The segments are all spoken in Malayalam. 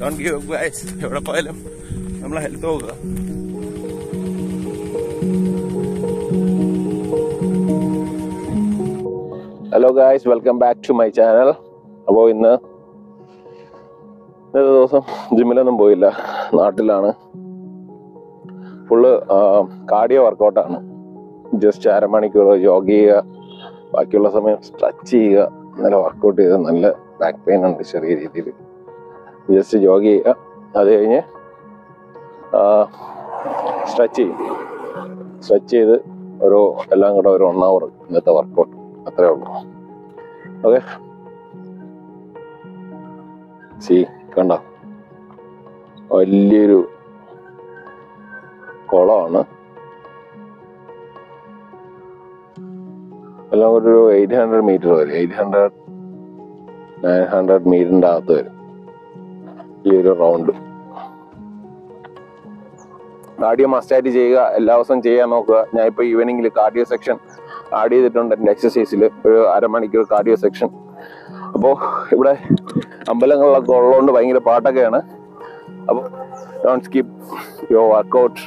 ഡോണ്ട് ഗീവ് അപ്പ് ഗൈസ് എവിടെ പോയാലും നമ്മളെ ഹെൽത്ത് നോക്കുക hello guys welcome back to my channel അപ്പോൾ ഇന്ന് ഇന്നത്തെ ദിവസം ജിമ്മിലൊന്നും പോയില്ല. നാട്ടിലാണ്. ഫുള്ള് കാർഡിയോ വർക്കൗട്ടാണ് ജസ്റ്റ് അരമണിക്കൂർ ജോഗ് ചെയ്യുക. ബാക്കിയുള്ള സമയം സ്ട്രെച്ച് ചെയ്യുക. നല്ല വർക്കൗട്ട് ചെയ്ത് നല്ല ബാക്ക് പെയിൻ ഉണ്ട് ചെറിയ രീതിയിൽ. ജസ്റ്റ് ജോഗ് ചെയ്യുക. അത് കഴിഞ്ഞ് സ്ട്രെച്ച് ചെയ്യും. സ്ട്രെച്ച് ചെയ്ത് ഒരു എല്ലാം കൂടെ ഒരു വൺ അവർ ഇന്നത്തെ വർക്കൗട്ട് അത്രേ ഉള്ളൂ. ഓക്കെ സി കണ്ട? വലിയൊരു കുളമാണ്. എല്ലാം കൂടെ ഒരു എയ്റ്റ് ഹൺഡ്രഡ് മീറ്റർ വരും. എയ്റ്റ് ഹൺഡ്രഡ് നയൻ ഹൺഡ്രഡ് മീറ്ററിന്റെ അകത്ത് വരും. ഈ ഒരു റൗണ്ട് കാർഡിയോ മസ്റ്റായിട്ട് ചെയ്യുക എല്ലാ ദിവസവും ചെയ്യാൻ നോക്കുക. ഞാൻ ഇപ്പൊ ഈവനിങ്ങിൽ കാർഡിയോ സെക്ഷൻ ആഡ് ചെയ്തിട്ടുണ്ട് എന്റെ എക്സസൈസിൽ ഒരു അരമണിക്കൂർ കാർഡിയോ സെക്ഷൻ അപ്പോ ഇവിടെ അമ്പലങ്ങളിലൊക്കെ ഉള്ളതുകൊണ്ട് ഭയങ്കര പാട്ടൊക്കെയാണ്. അപ്പോൾ ഡോണ്ട് സ്കിപ്പ് യുവർ വർക്കൗട്ട്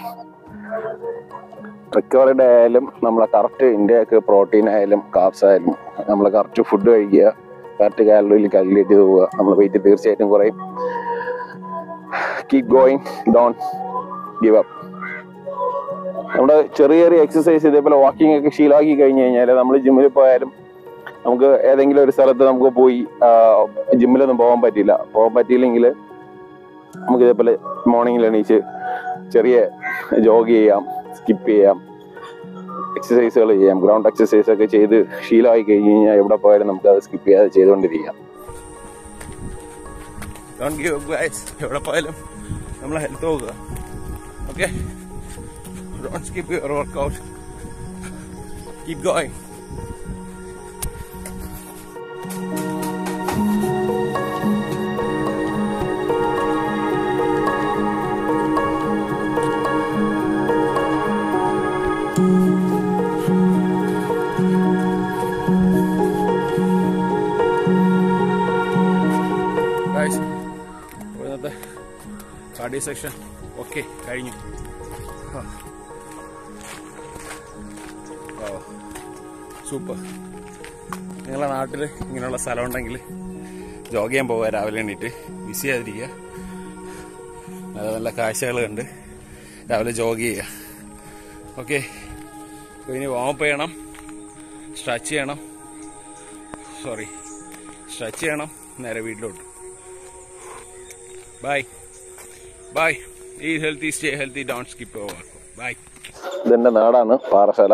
റിക്കവറിയുടെ ആയാലും നമ്മളെ കറക്റ്റ് ഇന്ത്യയൊക്കെ പ്രോട്ടീൻ ആയാലും കാർബ്സ് ആയാലും നമ്മൾ കറക്റ്റ് ഫുഡ് കഴിക്കുക. കറക്റ്റ് കാലറിയിൽ ചെയ്ത് പോവുക. നമ്മൾ വെയിറ്റ് തീർച്ചയായിട്ടും കുറയും. Keep going don't give up നമ്മുടെ ചെറിയ ചെറിയ എക്സസൈസ് ഇതേപോലെ വാക്കിംഗ് ഒക്കെ ശീലമാക്കി കഴിഞ്ഞു കഴിഞ്ഞാൽ നമ്മൾ ജിമ്മിൽ പോയാലും നമുക്ക് ഏതെങ്കിലും ഒരു സ്ഥലത്ത് നമുക്ക് പോയി ജിമ്മിലൊന്നും പോകാൻ പറ്റില്ല. പോകാൻ പറ്റിയില്ലെങ്കിൽ നമുക്ക് ഇതേപോലെ മോർണിംഗിൽ എണീച്ച് ചെറിയ ജോഗ് ചെയ്യാം സ്കിപ്പ് ചെയ്യാം എക്സസൈസുകൾ ചെയ്യാം ഗ്രൗണ്ട് എക്സസൈസ് ഒക്കെ ചെയ്ത് ശീലമായി കഴിഞ്ഞ് കഴിഞ്ഞാൽ എവിടെ പോയാലും നമുക്ക് അത് സ്കിപ്പ് ചെയ്യാതെ ചെയ്തുകൊണ്ടിരിക്കാം. എവിടെ പോയാലും നമ്മളെ ഹെൽത്ത് നോക്കുക okay don't skip your workout keep going cardio section okay കഴിഞ്ഞു. സൂപ്പർ. നിങ്ങളുടെ നാട്ടിൽ ഇങ്ങനെയുള്ള സ്ഥലം ഉണ്ടെങ്കിൽ ജോഗ് ചെയ്യാൻ പോവുക രാവിലെ എണീറ്റ്. ബിസി ചെയ്യാതിരിക്കുക നല്ല നല്ല കാഴ്ചകൾ കണ്ട് രാവിലെ ജോഗ് ചെയ്യുക. ഓക്കെ ഇനി വാമപ്പ് ചെയ്യണം. സ്ട്രെച്ച് ചെയ്യണം. സോറി സ്ട്രെച്ച് ചെയ്യണം. നേരെ വീട്ടിലോട്ട്. ബൈ ബൈ ഈ healthy stay healthy don't skip bye ഇതെന്റെ നാടാണ് പാറശാല